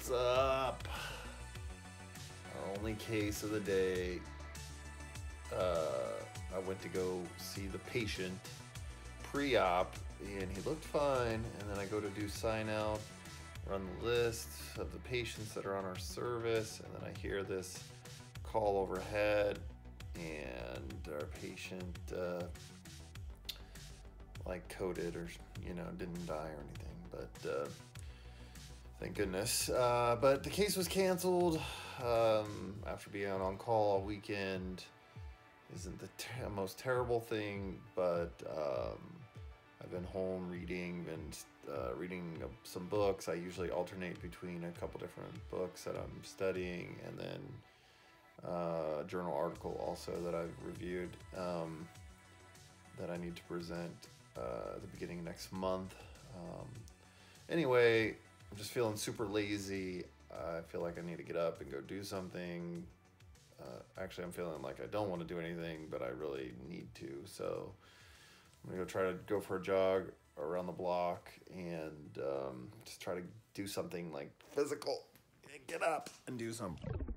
What's up? Our only case of the day. Uh, I went to go see the patient pre-op, and he looked fine. And then I go to do sign out, run the list of the patients that are on our service, and then I hear this call overhead, and our patient uh, like coded or you know didn't die or anything, but. Uh, Thank goodness. Uh, but the case was canceled um, after being on call all weekend. Isn't the ter- most terrible thing, but um, I've been home reading, been uh, reading some books. I usually alternate between a couple different books that I'm studying and then uh, a journal article also that I've reviewed um, that I need to present uh, at the beginning of next month. Um, anyway, I'm just feeling super lazy. I feel like I need to get up and go do something. Uh, actually, I'm feeling like I don't want to do anything, but I really need to. So I'm gonna go try to go for a jog around the block and um, just try to do something like physical. Get up and do something.